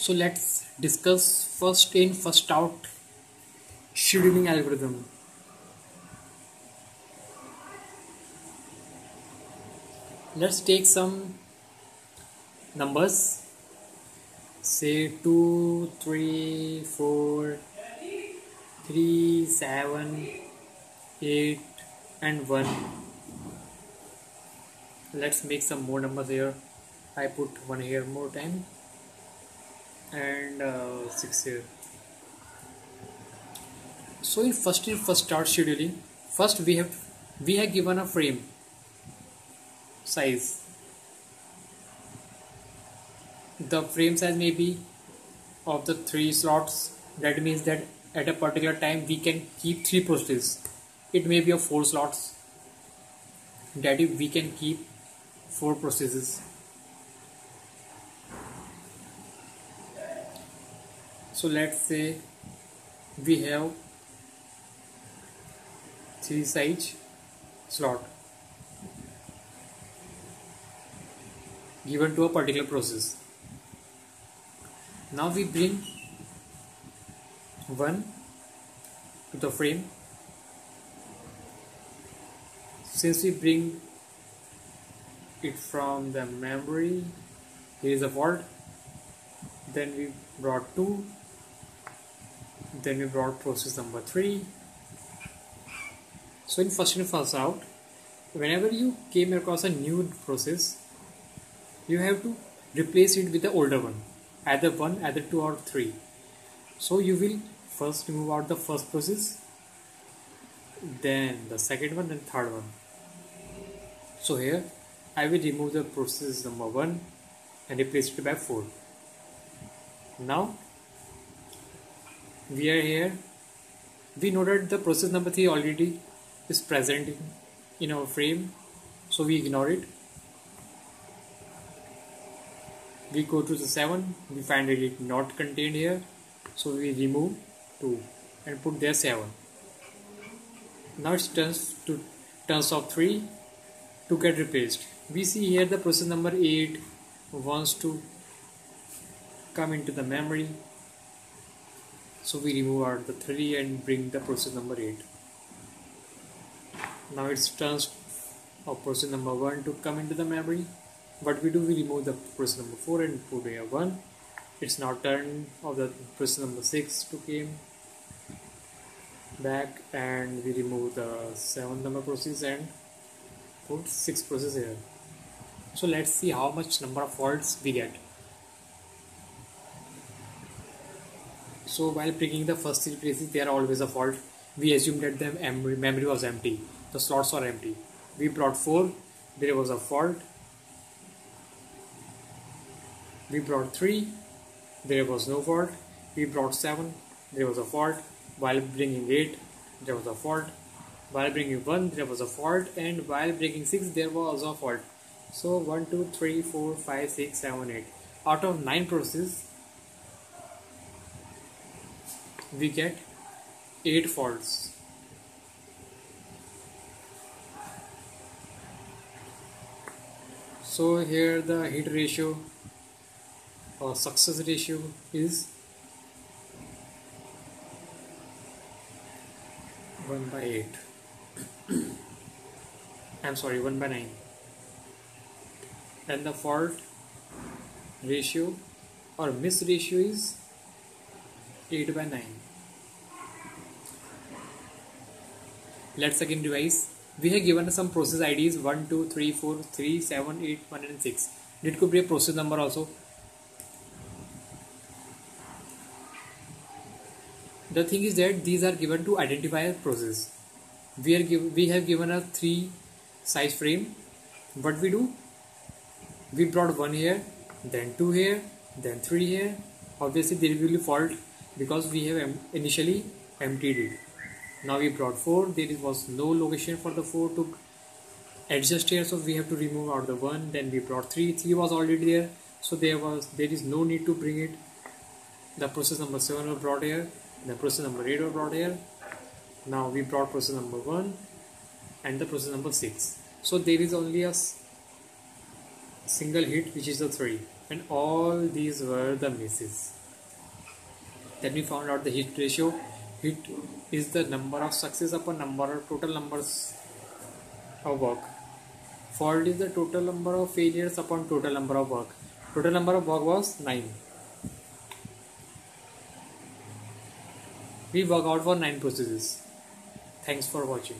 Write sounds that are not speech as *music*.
So let's discuss first in first out scheduling algorithm. Let's take some numbers. Say 2 3 4 3 7 8 and 1 let's make some more numbers here. I put one here more time and uh, 6 here so in first in first start scheduling first we have we have given a frame. Size. The frame size may be of the three slots. That means that at a particular time we can keep three processes it may be of four slots. That if we can keep four processes so let's say we have three size slot given to a particular process. Now we bring one to the frame. Since we bring it from the memory here is a fault. Then we brought two then we brought process number 3 so in first in first out whenever you came across a new process you have to replace it with the older one either one either two or three. So you will first remove out the first process then the second one then third one. So here I will remove the process number one and replace it by 4 now we are here. We that the process number 3 already is present in, in our frame so we ignore it. We go to the 7 we find it not contained here so we remove 2 and put there 7 now it turns to turns of 3 to get replaced. We see here the process number 8 wants to come into the memory so we remove out the 3 and bring the process number 8 now it's turns of uh, process number 1 to come into the memory. What we do we remove the process number 4 and put here 1 it's now turn of the process number 6 to came back and we remove the 7 number process and put 6 process here. So let's see how much number of faults we get So while bringing the first three places, there are always a fault. We assume that the memory was empty. The slots are empty. We brought 4, there was a fault. We brought 3, there was no fault. We brought 7, there was a fault. While bringing 8, there was a fault. While bringing 1, there was a fault. And while bringing 6, there was a fault. So 1, 2, 3, 4, 5, 6, 7, 8. Out of 9 processes, we get 8 faults. So here the hit ratio or success ratio is 1 by 8. *coughs* I'm sorry 1 by 9 and the fault ratio or miss ratio is eight by nine let second device we have given some process IDs one two three four three seven eight one and six डिट को process number also the thing is that these are given to identify process we are we have given a three size frame what we do we brought one here then two here then three here obviously there will fault because we have initially emptied it. Now we brought 4 there was no location for the 4 to adjust here so we have to remove out the 1 then we brought 3 3 was already there so there was there is no need to bring it. The process number 7 was brought here. The process number 8 was brought here. Now we brought process number 1 and the process number 6 so there is only a single hit which is the 3 and all these were the misses. Then we found out the hit ratio. Hit is the number of success upon number of total numbers of work. Fault is the total number of failures upon total number of work. Total number of work was 9. We work out for 9 processes. Thanks for watching.